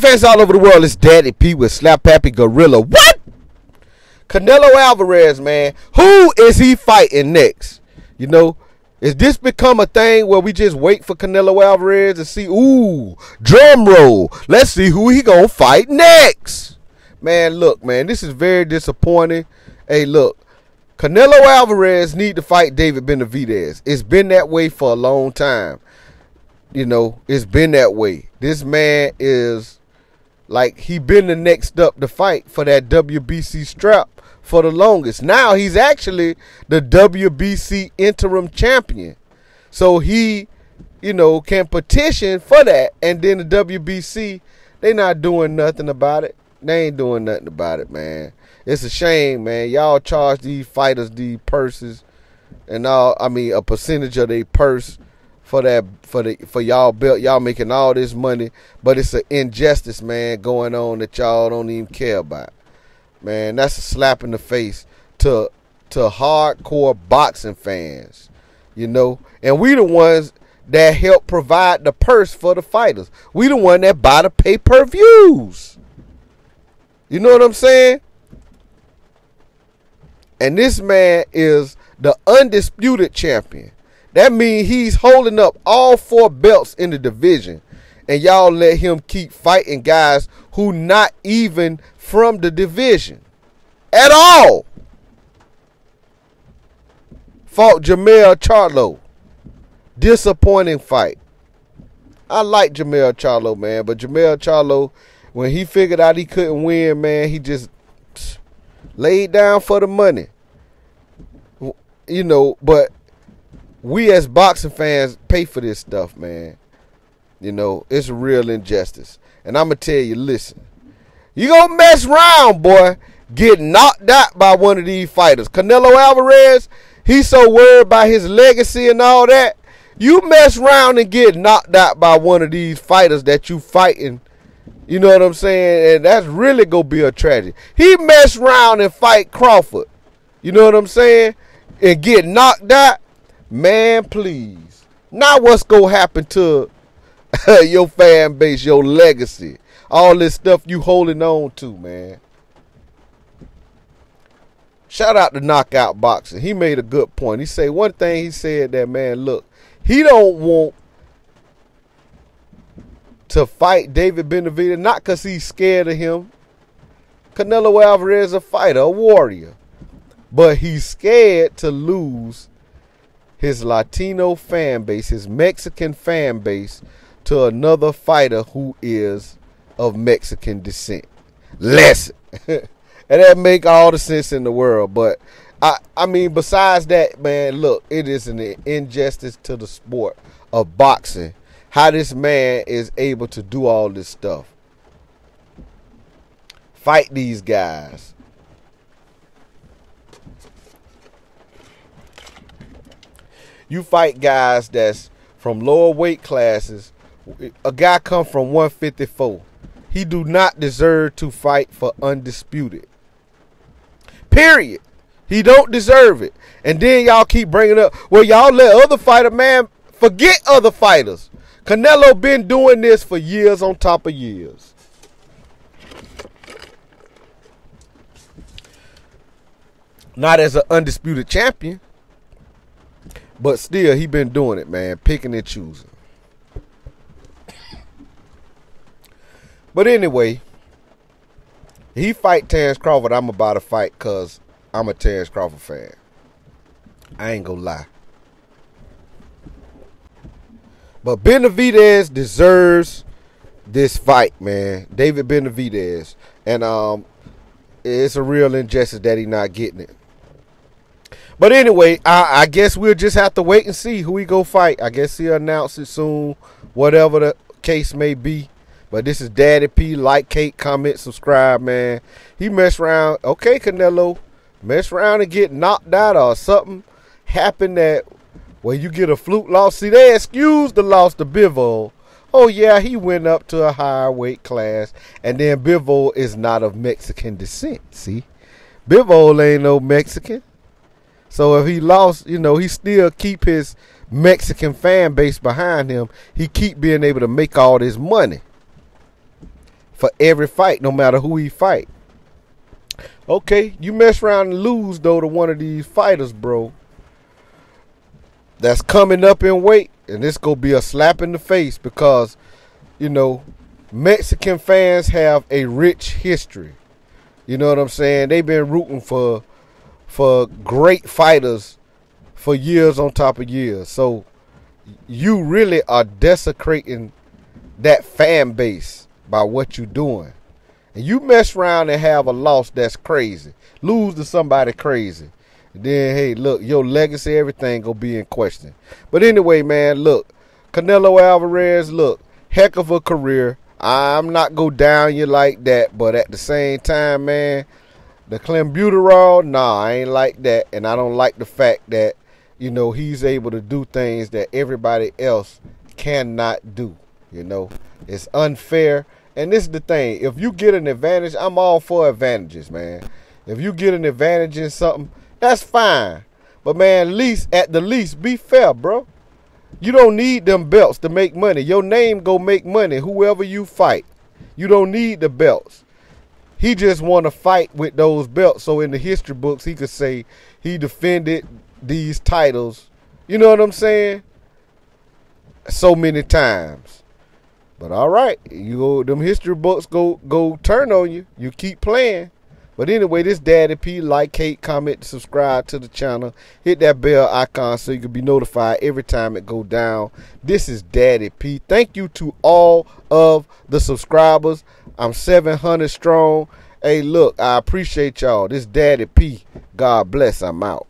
Fans all over the world, it's Daddy P with Slapp Happy Gorilla. What? Canelo Alvarez, man. Who is he fighting next? You know, is this become a thing where we just wait for Canelo Alvarez to see, ooh, drum roll. Let's see who he gonna fight next. Man, look, man, this is very disappointing. Hey, look, Canelo Alvarez need to fight David Benavidez. It's been that way for a long time. You know, it's been that way. This man is like he been the next up to fight for that WBC strap for the longest. Now he's actually the WBC interim champion. So he, you know, can petition for that and then the WBC they not doing nothing about it. They ain't doing nothing about it, man. It's a shame, man. Y'all charge these fighters these purses and all I mean a percentage of their purse for that for the for y'all built y'all making all this money, but it's an injustice, man, going on that y'all don't even care about. Man, that's a slap in the face to to hardcore boxing fans. You know? And we the ones that help provide the purse for the fighters. We the one that buy the pay-per-views. You know what I'm saying? And this man is the undisputed champion. That means he's holding up all four belts in the division. And y'all let him keep fighting guys who not even from the division. At all. Fought Jermell Charlo. Disappointing fight. I like Jermell Charlo, man, but Jermell Charlo, when he figured out he couldn't win, man, he just laid down for the money. You know, but we as boxing fans pay for this stuff, man. You know, it's a real injustice. And I'm to tell you, listen, you to mess around, boy, get knocked out by one of these fighters. Canelo Alvarez, he's so worried about his legacy and all that. You mess around and get knocked out by one of these fighters that you fighting. You know what I'm saying? And that's really to be a tragedy. He mess around and fight Crawford. You know what I'm saying? And get knocked out. Man, please. Now what's to happen to your fan base, your legacy? All this stuff you holding on to, man. Shout out to Knockout Boxing. He made a good point. He said one thing he said that, man, look, he don't want to fight David Benavidez, not because he's scared of him. Canelo Alvarez a fighter, a warrior. But he's scared to lose his Latino fan base, his Mexican fan base, to another fighter who is of Mexican descent. Less. and that make all the sense in the world. But I I mean, besides that, man, look, it is an injustice to the sport of boxing. How this man is able to do all this stuff. Fight these guys. You fight guys that's from lower weight classes. A guy come from 154. He do not deserve to fight for undisputed. Period. He don't deserve it. And then y'all keep bringing up, well, y'all let other fighter, man, forget other fighters. Canelo been doing this for years on top of years. Not as an undisputed champion. But still, he been doing it, man, picking and choosing. But anyway, he fight Terence Crawford. I'm about to fight because I'm a Terence Crawford fan. I ain't gonna lie. But Benavidez deserves this fight, man. David Benavidez. And um it's a real injustice that he not getting it. But anyway, I, I, guess we'll just have to wait and see who he go fight. I guess he'll announce it soon, whatever the case may be. But this is Daddy P. Like, Kate, comment, subscribe, man. He mess around. Okay, Canelo. Mess around and get knocked out or something happen that where you get a fluke loss. See, they excuse the loss to Bivol. Oh, yeah, he went up to a higher weight class. And then Bivol is not of Mexican descent. See? Bivol ain't no Mexican. So if he lost, you know, he still keep his Mexican fan base behind him. He keep being able to make all this money. for every fight, no matter who he fight. Okay, you mess around and lose though to one of these fighters, bro. That's coming up in weight, and this gonna be a slap in the face because, you know, Mexican fans have a rich history. You know what I'm saying? They've been rooting for for great fighters for years on top of years. So you really are desecrating that fan base by what you're doing. And you mess around and have a loss that's crazy. Lose to somebody crazy. And then hey, look, your legacy, everything gonna be in question. But anyway, man, look, Canelo Alvarez, look, heck of a career. I'm not go down you like that, but at the same time, man, the clenbuterol, nah, I ain't like that, and I don't like the fact that you know he's able to do things that everybody else cannot do. You know, it's unfair. And this is the thing: if you get an advantage, I'm all for advantages, man. If you get an advantage in something, that's fine. But man, least at the least, be fair, bro. You don't need them belts to make money. Your name go make money. Whoever you fight, you don't need the belts. He just want to fight with those belts, so in the history books he could say he defended these titles. You know what I'm saying? So many times. But all right, you go them history books go go turn on you. You keep playing. But anyway, this Daddy P. Like, hate, comment, subscribe to the channel. Hit that bell icon so you can be notified every time it go down. This is Daddy P. Thank you to all of the subscribers. I'm 700 strong. Hey, look, I appreciate y'all. This Daddy P. God bless. I'm out.